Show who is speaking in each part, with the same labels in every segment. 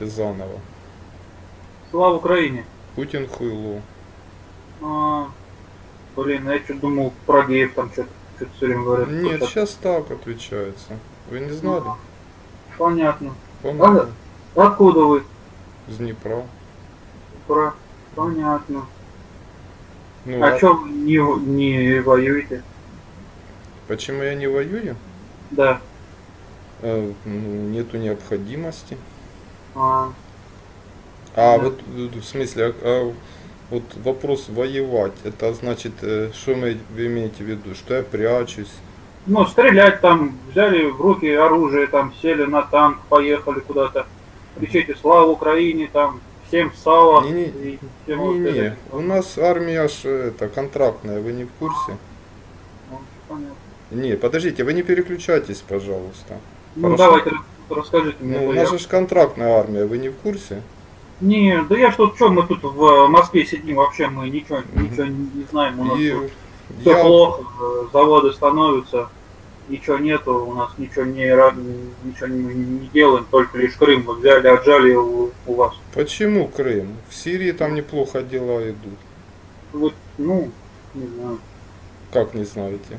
Speaker 1: давайте заново.
Speaker 2: Слава Украине.
Speaker 1: Путин хуйло.
Speaker 2: А, блин, я что думал про геев там что-то что все время говорят.
Speaker 1: Нет, сейчас так отвечается. Вы не знали?
Speaker 2: Понятно.
Speaker 1: Помните?
Speaker 2: Откуда вы?
Speaker 1: Из Днепра.
Speaker 2: Про... Понятно.
Speaker 1: Ну,
Speaker 2: А
Speaker 1: а
Speaker 2: что не, не воюете?
Speaker 1: почему я не воюю?
Speaker 2: Да.
Speaker 1: Э, ну, нету необходимости.
Speaker 2: А,
Speaker 1: А,
Speaker 2: Да.
Speaker 1: вот в смысле, а, а вот вопрос воевать, это значит, э, что мы, вы имеете в виду, что я прячусь?
Speaker 2: ну, стрелять там, взяли в руки оружие, там, сели на танк, поехали куда-то. Кричите «Слава Украине!» там, всем сало.
Speaker 1: Не-не,
Speaker 2: и всем
Speaker 1: Не-не,
Speaker 2: это.
Speaker 1: у нас армия аж это контрактная, вы не в курсе?
Speaker 2: Ну, понятно.
Speaker 1: Не, подождите, вы не переключайтесь, пожалуйста.
Speaker 2: Ну,
Speaker 1: Хорошо.
Speaker 2: давайте, расскажите мне.
Speaker 1: Ну, у нас
Speaker 2: я-
Speaker 1: же контрактная армия, вы не в курсе?
Speaker 2: Не, да я что, что мы тут в Москве сидим, вообще мы ничего,
Speaker 1: Мгм.
Speaker 2: ничего не знаем, у нас
Speaker 1: И
Speaker 2: все
Speaker 1: я,
Speaker 2: плохо, заводы становятся, ничего нету, у нас ничего не, ничего не, не делаем, только лишь Крым вот взяли, отжали у, у вас.
Speaker 1: почему Крым? В Сирии там неплохо дела идут.
Speaker 2: Вот, ну, не знаю.
Speaker 1: Как не знаете?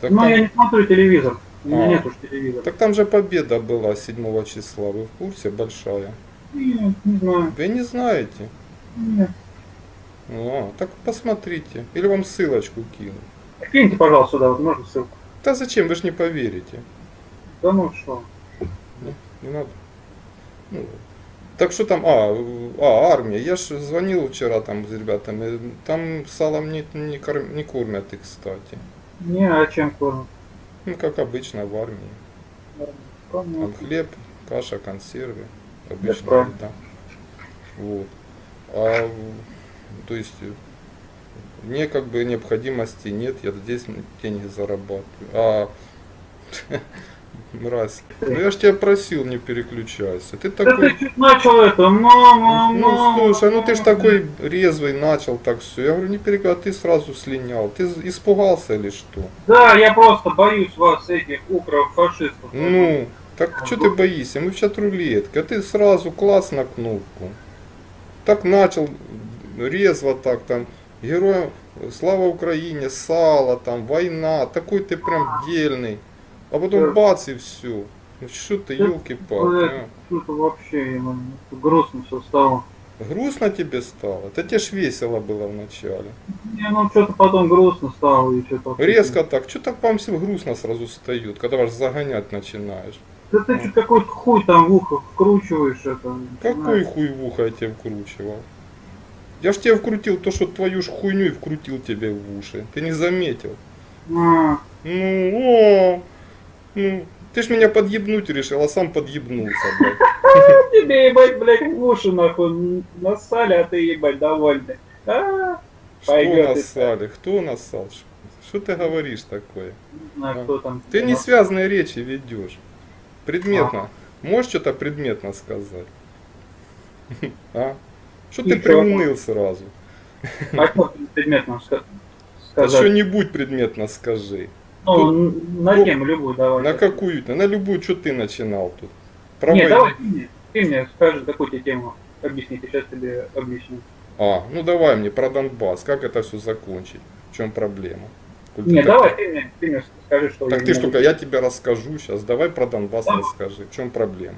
Speaker 1: Так,
Speaker 2: Ну,
Speaker 1: там,
Speaker 2: я не смотрю телевизор, у меня
Speaker 1: А.
Speaker 2: нет уж телевизора.
Speaker 1: так там же победа была 7 числа, вы в курсе? Большая.
Speaker 2: Нет, не знаю,
Speaker 1: Вы не знаете?
Speaker 2: нет.
Speaker 1: А, так посмотрите. Или вам ссылочку кину.
Speaker 2: Киньте, пожалуйста, сюда, вот можно ссылку.
Speaker 1: Да зачем, вы же не поверите.
Speaker 2: Да ну что.
Speaker 1: Не надо. Ну, так что там, а, а, армия. Я же звонил вчера там с ребятами. Там салом не, не, корм- не кормят их, кстати.
Speaker 2: Не, а чем кормят?
Speaker 1: Ну, как обычно в армии. Там хлеб, каша, консервы. Обычная еда. Вот. А, то есть, мне как бы необходимости нет, я здесь деньги зарабатываю. А, мразь. Ну я ж тебя просил, не переключайся. Ты
Speaker 2: Да
Speaker 1: такой...
Speaker 2: ты чуть начал это, мама,
Speaker 1: Ну, слушай, ну ты ж такой резвый начал так все. Я говорю, не переключай, а ты сразу слинял. Ты испугался или что?
Speaker 2: Да, я просто боюсь вас, этих укрофашистов.
Speaker 1: Ну, так что ты боишься? Мы в чат рулетка. А ты сразу класс на кнопку. Так начал резво так там. Героям слава Украине, сало там, война. Такой ты прям дельный. А потом бац и все. Ну что ты, елки-палки, а?
Speaker 2: Что-то вообще ему грустно все стало.
Speaker 1: Грустно тебе стало? Да тебе ж весело было вначале.
Speaker 2: Не, ну что-то потом грустно стало и что-то.
Speaker 1: Резко так. Что так вам всем грустно сразу встает, когда вас загонять начинаешь?
Speaker 2: Да ты что какой-то хуй там в ухо вкручиваешь это.
Speaker 1: Какой хуй в ухо я тебе вкручивал? Я ж тебе вкрутил то, что твою ж хуйню и вкрутил тебе в уши. Ты не заметил.
Speaker 2: А,
Speaker 1: Ну, о, ну, ты ж меня подъебнуть решил, а сам подъебнулся, блядь.
Speaker 2: тебе ебать, блядь, уши нахуй нассали, а ты ебать довольный. А,
Speaker 1: Что нассали? Кто нассал? Что ты говоришь такое?
Speaker 2: кто там.
Speaker 1: Ты не связанные речи ведешь. Предметно. Можешь что-то предметно сказать? А? Что ты приуныл сразу?
Speaker 2: А что предметно ска-
Speaker 1: А
Speaker 2: сказать?
Speaker 1: что-нибудь предметно скажи.
Speaker 2: Ну, н- на
Speaker 1: ну,
Speaker 2: тему любую давай.
Speaker 1: На какую-то, на любую, что ты начинал тут. Про
Speaker 2: Не,
Speaker 1: войну.
Speaker 2: давай ты мне, ты мне скажи, какую тебе тему объясните, сейчас тебе объясню.
Speaker 1: А, ну давай мне про Донбасс, как это все закончить, в чем проблема? Коль ты
Speaker 2: Не,
Speaker 1: так-
Speaker 2: давай ты мне, ты мне скажи, что
Speaker 1: Так
Speaker 2: я
Speaker 1: ты
Speaker 2: могу.
Speaker 1: я тебе расскажу сейчас, давай про Донбасс
Speaker 2: Да.
Speaker 1: расскажи, в чем проблема?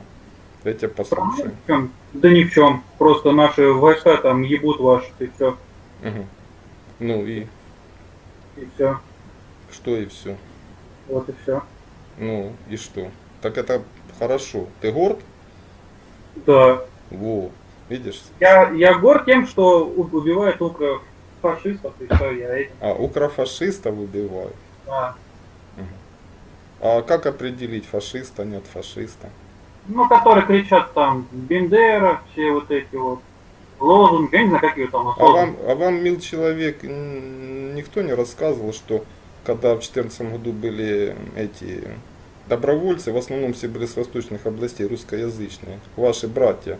Speaker 1: Я тебя послушаю.
Speaker 2: В чем? Да ни в чем. Просто наши войска там ебут ваши, и все.
Speaker 1: Мгм. Ну и
Speaker 2: И все.
Speaker 1: Что и все.
Speaker 2: Вот и все.
Speaker 1: Ну и что? Так это хорошо. Ты горд?
Speaker 2: Да.
Speaker 1: Во, видишь?
Speaker 2: Я, я горд тем, что убивают укрофашистов, и все, я этим.
Speaker 1: А, укрофашистов убивают.
Speaker 2: Да.
Speaker 1: А как определить фашиста, нет фашиста?
Speaker 2: Ну, которые кричат там Бендера, все вот эти вот лозунги, я не знаю, какие там
Speaker 1: А вам, а вам, мил человек, никто не рассказывал, что когда в 2014 году были эти добровольцы, в основном все были с восточных областей, русскоязычные, ваши братья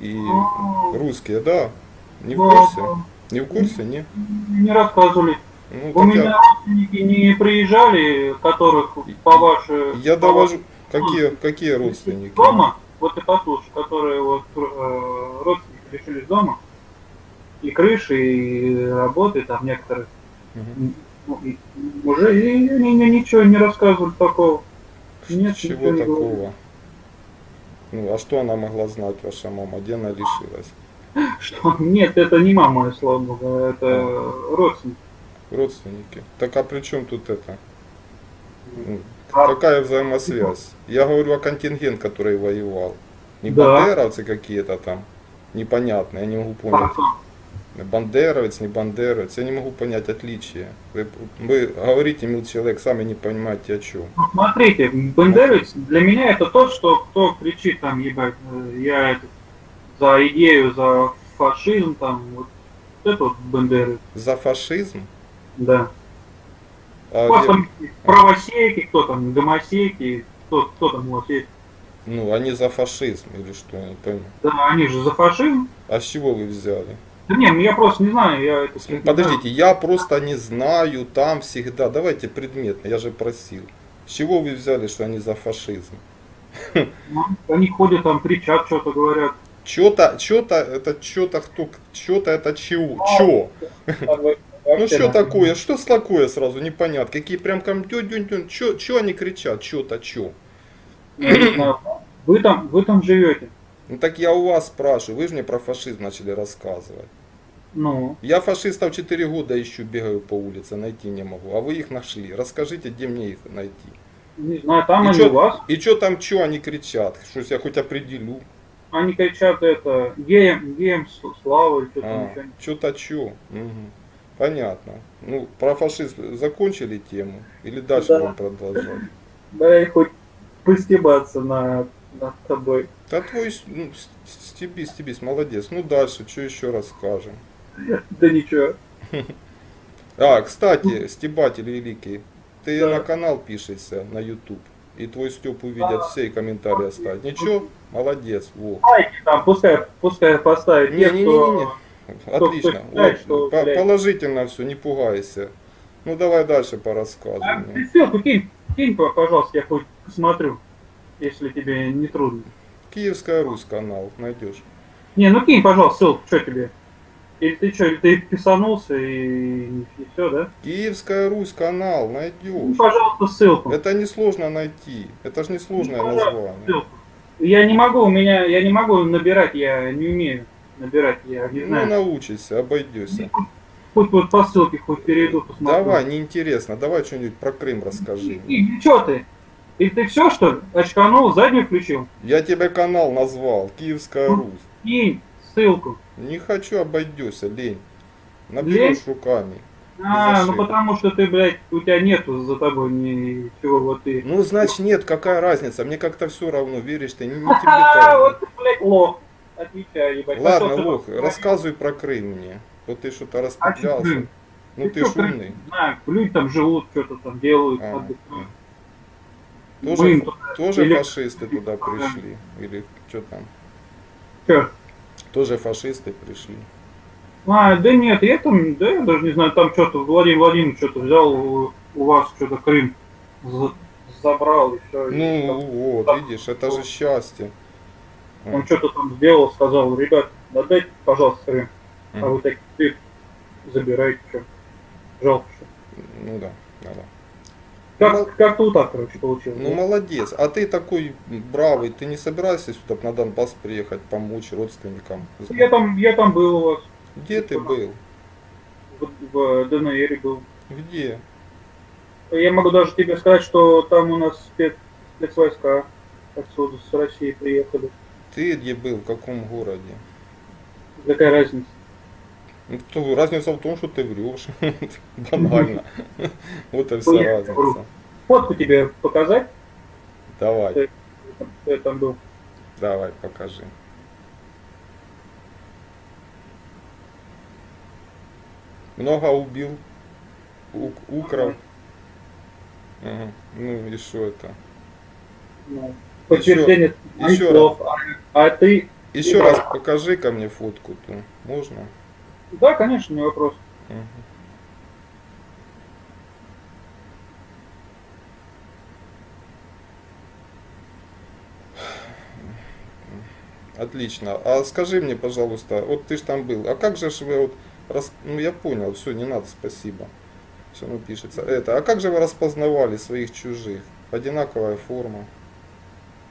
Speaker 1: и русские, да? Не в курсе? Не в курсе, не?
Speaker 2: Не рассказывали.
Speaker 1: Ну,
Speaker 2: У меня
Speaker 1: я,
Speaker 2: родственники не приезжали, которых по вашей...
Speaker 1: я
Speaker 2: по
Speaker 1: довожу... Какие, какие родственники?
Speaker 2: Дома вот ты послушай, которые вот э, родственники лишились дома, и крыши, и работы там некоторые,
Speaker 1: Мгм.
Speaker 2: Ну, и уже и они мне ничего не рассказывали такого. Нет,
Speaker 1: Чего
Speaker 2: не
Speaker 1: такого?
Speaker 2: говорили.
Speaker 1: Ну, а что она могла знать, ваша мама? Где она лишилась?
Speaker 2: Что? Нет, это не мама слава богу, это родственник.
Speaker 1: Родственники. Так а при чем тут это? Ну,
Speaker 2: А-
Speaker 1: Какая взаимосвязь? Я говорю о контингент, который воевал. Не
Speaker 2: Да.
Speaker 1: бандеровцы какие-то там непонятные, я не могу понять.
Speaker 2: А,
Speaker 1: Бандеровец, не бандеровец, я не могу понять отличия. Вы, вы говорите, мил человек, сами не понимаете о чем.
Speaker 2: ну, Смотрите, бандеровец для меня это тот, что кто кричит там, ебать, э, я это, за идею, за фашизм, там, вот это вот бандеровец,
Speaker 1: За фашизм?
Speaker 2: да.
Speaker 1: А где-
Speaker 2: там правосеки, кто там, гомосеки, кто, кто там у вас есть.
Speaker 1: ну, они за фашизм или что, я не пойму.
Speaker 2: Да, они же за фашизм.
Speaker 1: А с чего вы взяли?
Speaker 2: Да не, ну я просто не знаю, я это...
Speaker 1: Ну, Подождите, я просто не знаю там всегда. Давайте предметно, я же просил. С чего вы взяли, что они за фашизм?
Speaker 2: Ну, Они ходят там, кричат, что-то говорят.
Speaker 1: Что-то, что-то, это что-то кто, что-то это чего, чё? Ну что такое, что с такое сразу, непонятно. Какие прям чё, чё они кричат, что-то,
Speaker 2: не знаю. Вы там, вы там живете.
Speaker 1: Ну так я у вас спрашиваю, вы же мне про фашизм начали рассказывать.
Speaker 2: Ну,
Speaker 1: Я фашистов 4 года ищу, бегаю по улице, найти не могу. А вы их нашли. Расскажите, где мне их найти.
Speaker 2: не знаю, там
Speaker 1: И
Speaker 2: они
Speaker 1: чё-
Speaker 2: у вас.
Speaker 1: И что там, что они кричат? Что я хоть определю?
Speaker 2: Они кричат это геем, геем или что там
Speaker 1: А,
Speaker 2: еще.
Speaker 1: что-то чё. Мгм. Понятно. Ну, про фашизм закончили тему? Или дальше
Speaker 2: Да.
Speaker 1: будем продолжать?
Speaker 2: Да и хоть постебаться на, над тобой.
Speaker 1: Да твой, ну, стебись, стебись, молодец. Ну, дальше, что еще расскажем?
Speaker 2: Да ничего.
Speaker 1: А, кстати, стебатель великий, ты
Speaker 2: Да.
Speaker 1: на канал пишешься, на YouTube, и твой Степ увидят
Speaker 2: Да.
Speaker 1: все и комментарии оставят. Ничего? Молодец, во.
Speaker 2: Лайки там, пускай, пускай поставят те,
Speaker 1: Не-не-не-не.
Speaker 2: кто...
Speaker 1: Отлично.
Speaker 2: считает, что,
Speaker 1: по- положительно все, не пугайся. Ну давай дальше по
Speaker 2: А,
Speaker 1: рассказу.
Speaker 2: ты ссылку кинь, кинь, по- пожалуйста, я хоть посмотрю, если тебе не трудно.
Speaker 1: Киевская Русь канал найдешь.
Speaker 2: Не, ну кинь, пожалуйста, ссылку, что тебе? Или ты что, или ты писанулся и, и все, да?
Speaker 1: Киевская Русь канал
Speaker 2: Ну,
Speaker 1: найдешь.
Speaker 2: пожалуйста, ссылку.
Speaker 1: Это несложно найти. Это же несложное
Speaker 2: Ну,
Speaker 1: название.
Speaker 2: ссылку. Я не могу, у меня, я не могу набирать, я не умею набирать, я не
Speaker 1: Ну
Speaker 2: знаю.
Speaker 1: научишься, обойдешься.
Speaker 2: Хоть вот по ссылке, хоть перейду, посмотрю.
Speaker 1: Давай, неинтересно, давай что-нибудь про Крым расскажи.
Speaker 2: И, что ты? И ты все, что ли? Очканул, заднюю включил?
Speaker 1: Я тебе канал назвал, Киевская
Speaker 2: Ну.
Speaker 1: Русь.
Speaker 2: Кинь ссылку.
Speaker 1: Не хочу, обойдешься, лень. Наберешь руками.
Speaker 2: А, ну потому что ты, блядь, у тебя нету за тобой ничего, вот ты.
Speaker 1: Ну, значит, нет, какая разница? Мне как-то все равно, веришь ты, не, не тебе
Speaker 2: А, вот ты, блядь, лох. Отвечай, ебать.
Speaker 1: Ладно,
Speaker 2: Пошёл ты
Speaker 1: лох, рассказывай про Крым мне. Вот ты что-то
Speaker 2: А
Speaker 1: распетлялся.
Speaker 2: Крым?
Speaker 1: Ну ты
Speaker 2: чё,
Speaker 1: ж умный.
Speaker 2: Знаю, люди там живут, что-то там делают,
Speaker 1: А,
Speaker 2: отдыхают.
Speaker 1: Тоже,
Speaker 2: Мы
Speaker 1: тоже
Speaker 2: или-
Speaker 1: фашисты туда пришли? Или что там?
Speaker 2: Чё?
Speaker 1: Тоже фашисты пришли?
Speaker 2: А, да нет, я там, да я даже не знаю, там что-то Владимир Владимирович что-то взял у, у вас что-то Крым за- забрал и все.
Speaker 1: Ну вот, видишь, это же счастье.
Speaker 2: Он что-то там сделал, сказал, ребят, отдайте, пожалуйста, Крым. А
Speaker 1: Мгм.
Speaker 2: вы такие, ты забирайте, что. Жалко, что.
Speaker 1: Ну да, да, да.
Speaker 2: Как, как-то вот так, короче, получилось.
Speaker 1: Ну молодец. А ты такой бравый, ты не собираешься сюда на Донбасс приехать, помочь родственникам?
Speaker 2: я там, я там был у вас,
Speaker 1: Где ты был?
Speaker 2: в, в ДНР был.
Speaker 1: Где?
Speaker 2: Я могу даже тебе сказать, что там у нас спец, спецвойска отсюда, с России приехали.
Speaker 1: Ты где был, в каком городе?
Speaker 2: Какая разница?
Speaker 1: Ну, то разница в том, что ты врешь. Банально. Вот и
Speaker 2: Ну,
Speaker 1: вся
Speaker 2: я
Speaker 1: разница.
Speaker 2: Фотку тебе показать,
Speaker 1: Давай,
Speaker 2: что я там был.
Speaker 1: давай, покажи. Много убил ук- укров. Ага. Ну и что это?
Speaker 2: Ну, подтверждение
Speaker 1: еще
Speaker 2: слов. А, ты...
Speaker 1: Еще раз покажи ко мне фотку ту. Можно?
Speaker 2: Да, конечно, не вопрос.
Speaker 1: Мгм. Отлично. А скажи мне, пожалуйста, вот ты ж там был, а как же вы вот, рас- ну я понял, все, не надо, спасибо. Все равно пишется. Это, а как же вы распознавали своих чужих? Одинаковая форма.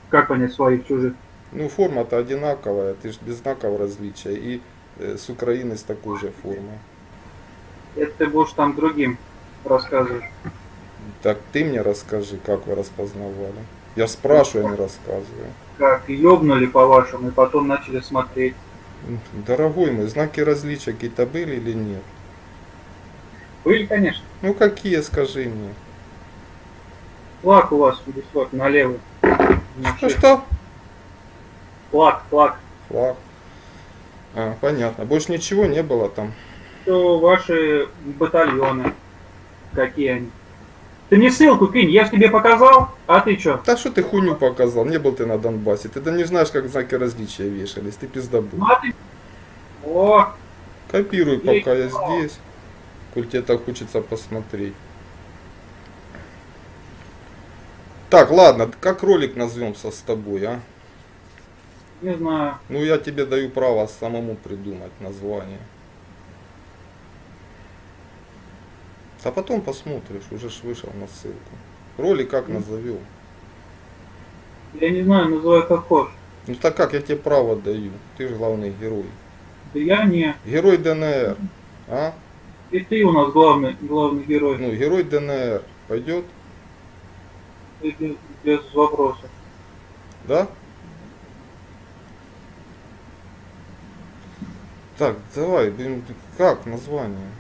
Speaker 2: Как понять своих чужих?
Speaker 1: Ну, форма-то одинаковая, ты же без знаков различия. И с Украины с такой же формой.
Speaker 2: Это ты будешь там другим рассказывать.
Speaker 1: Так ты мне расскажи, как вы распознавали. Я спрашиваю, а не рассказываю.
Speaker 2: Как ёбнули по-вашему, и потом начали смотреть.
Speaker 1: Дорогой мой, знаки различия какие-то были или нет?
Speaker 2: Были, конечно.
Speaker 1: Ну какие, скажи мне.
Speaker 2: Флаг у вас висок налево. На
Speaker 1: Что что?
Speaker 2: Флаг, флаг.
Speaker 1: Флаг. А, понятно. Больше ничего не было там.
Speaker 2: Что ваши батальоны. Какие они. Ты мне ссылку кинь, я ж тебе показал, а ты чё?
Speaker 1: Да что ты хуйню показал? Не был ты на Донбассе. Ты да не знаешь, как знаки различия вешались. Ты пиздобыл.
Speaker 2: Ну а ты... О,
Speaker 1: Копируй, пока я здесь. Коль тебе так хочется посмотреть. Так, ладно, как ролик назовемся с тобой, а?
Speaker 2: Не знаю.
Speaker 1: Ну, я тебе даю право самому придумать название. А потом посмотришь, уже ж вышел на ссылку. Ролик как назовем?
Speaker 2: Я не знаю, называй как хочешь.
Speaker 1: Ну так как, я тебе право даю. Ты же главный герой.
Speaker 2: Да я не.
Speaker 1: Герой ДНР. А?
Speaker 2: И ты у нас главный, главный герой.
Speaker 1: Ну, герой ДНР. Пойдет?
Speaker 2: Без, без вопросов.
Speaker 1: Да? Так, давай, блин, как название?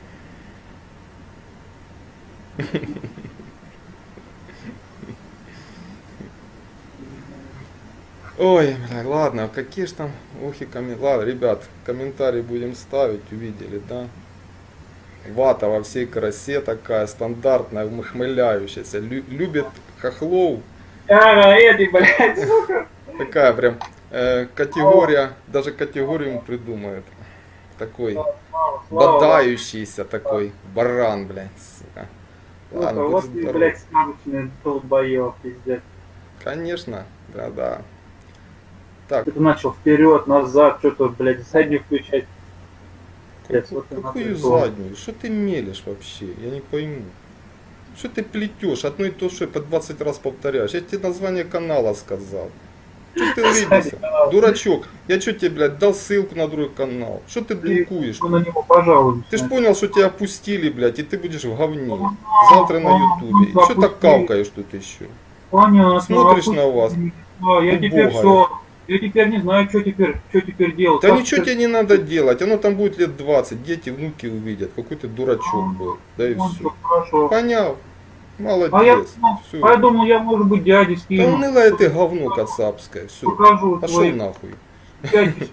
Speaker 1: Ой, бля, ладно, какие ж там, ох и комментарии. Ладно, ребят, комментарии будем ставить, увидели, да? Вата во всей красе такая, стандартная, умыхмыляющаяся. Лю- любит хохлов,
Speaker 2: А, эти, блядь.
Speaker 1: Такая прям э, категория, даже категорию ему придумает. Такой бодающийся такой баран, блядь, сука. Ладно,
Speaker 2: вот
Speaker 1: будь
Speaker 2: ты,
Speaker 1: здоров.
Speaker 2: блядь, сказочный долбоёб, пиздец.
Speaker 1: Конечно, да-да. Так,
Speaker 2: Ты начал вперед, назад, что-то, блядь, заднюю включать. Пиздец,
Speaker 1: какую,
Speaker 2: вот
Speaker 1: заднюю? Что ты мелешь вообще? Я не пойму. Что ты плетешь? Одно и то, что по 20 раз повторяешь. Я тебе название канала сказал. Что ты рыбишься? Дурачок, я что тебе, блядь, дал ссылку на другой канал? Что ты дуркуешь?
Speaker 2: ну, на него пожалуйста.
Speaker 1: Ты ж понял, что тебя опустили, блядь, и ты будешь в говне. Завтра на ютубе. И что так кавкаешь тут еще?
Speaker 2: Понятно.
Speaker 1: Смотришь на вас,
Speaker 2: я теперь все. Я теперь не знаю, что теперь, что теперь делать.
Speaker 1: Да
Speaker 2: Как
Speaker 1: ничего
Speaker 2: теперь-
Speaker 1: тебе не надо делать, оно там будет лет 20, дети, внуки увидят, какой ты дурачок был. Да и
Speaker 2: Ну,
Speaker 1: все. Понял? Молодец.
Speaker 2: А я,
Speaker 1: Всё.
Speaker 2: а я думал, я, может быть, дяде
Speaker 1: Да
Speaker 2: скину.
Speaker 1: унылое ты говно кацапское. Все.
Speaker 2: Покажу
Speaker 1: Пошел
Speaker 2: твои
Speaker 1: нахуй.
Speaker 2: дяди